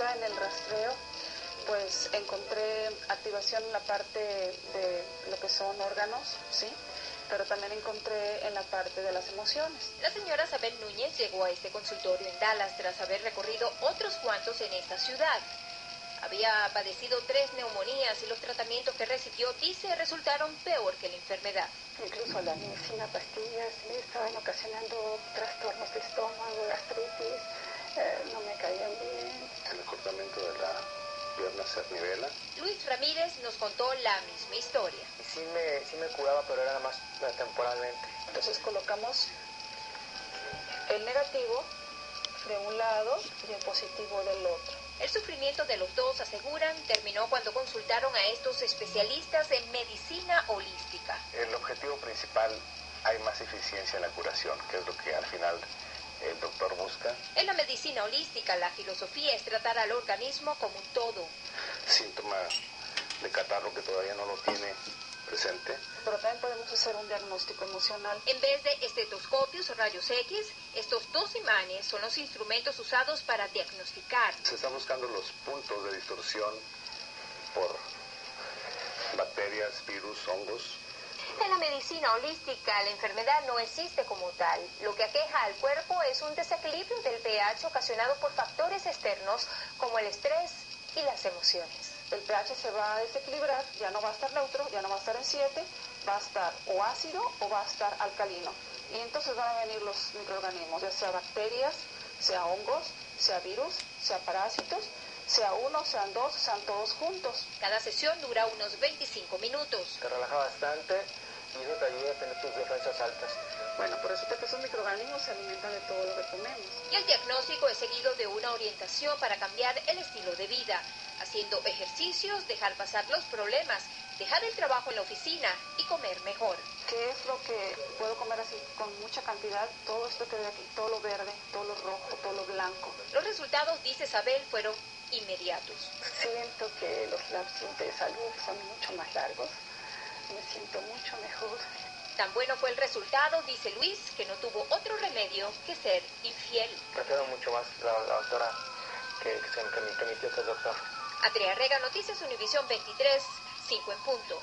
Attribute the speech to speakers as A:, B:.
A: en el rastreo, pues encontré activación en la parte de lo que son órganos, ¿sí? pero también encontré en la parte de las emociones.
B: La señora Sabel Núñez llegó a este consultorio en Dallas tras haber recorrido otros cuantos en esta ciudad. Había padecido tres neumonías y los tratamientos que recibió, dice, resultaron peor que la enfermedad.
A: Incluso la medicina, pastillas, me estaban ocasionando trastornos de estómago, gastritis, eh, no me caían bien.
B: Luis Ramírez nos contó la misma historia.
C: Y sí me, sí me curaba, pero era nada más temporalmente.
A: Entonces colocamos el negativo de un lado y el positivo del otro.
B: El sufrimiento de los dos, aseguran, terminó cuando consultaron a estos especialistas en medicina holística.
D: El objetivo principal, hay más eficiencia en la curación, que es lo que al final
B: En la medicina holística, la filosofía es tratar al organismo como un todo.
D: Síntoma de catarro que todavía no lo tiene presente.
A: Pero también podemos hacer un diagnóstico emocional.
B: En vez de estetoscopios o rayos X, estos dos imanes son los instrumentos usados para diagnosticar.
D: Se están buscando los puntos de distorsión por bacterias, virus, hongos.
B: En la medicina holística, la enfermedad no existe como tal. Lo que aqueja al cuerpo es un desequilibrio del pH ocasionado por factores externos como el estrés y las emociones
A: el pH se va a desequilibrar, ya no va a estar neutro, ya no va a estar en 7, va a estar o ácido o va a estar alcalino. Y entonces van a venir los microorganismos, ya sea bacterias, sea hongos, sea virus, sea parásitos, sea uno, sean dos, sean todos juntos.
B: Cada sesión dura unos 25 minutos.
C: Te relaja bastante y eso te ayuda a tener tus defensas altas.
A: Bueno, por eso que esos microorganismos se alimentan de todo lo que comemos.
B: Y el diagnóstico es seguido de una orientación para cambiar el estilo de vida haciendo ejercicios, dejar pasar los problemas, dejar el trabajo en la oficina y comer mejor.
A: ¿Qué es lo que puedo comer así con mucha cantidad? Todo esto que ve aquí, todo lo verde, todo lo rojo, todo lo blanco.
B: Los resultados, dice Isabel, fueron inmediatos.
A: Siento que los lapsos de salud son mucho más largos. Me siento mucho mejor.
B: Tan bueno fue el resultado, dice Luis, que no tuvo otro remedio que ser infiel.
C: Prefiero mucho más la, doctora que, que, que, que mi tío que el doctor.
B: Andrea Rega, Noticias Univisión 23, 5 en punto.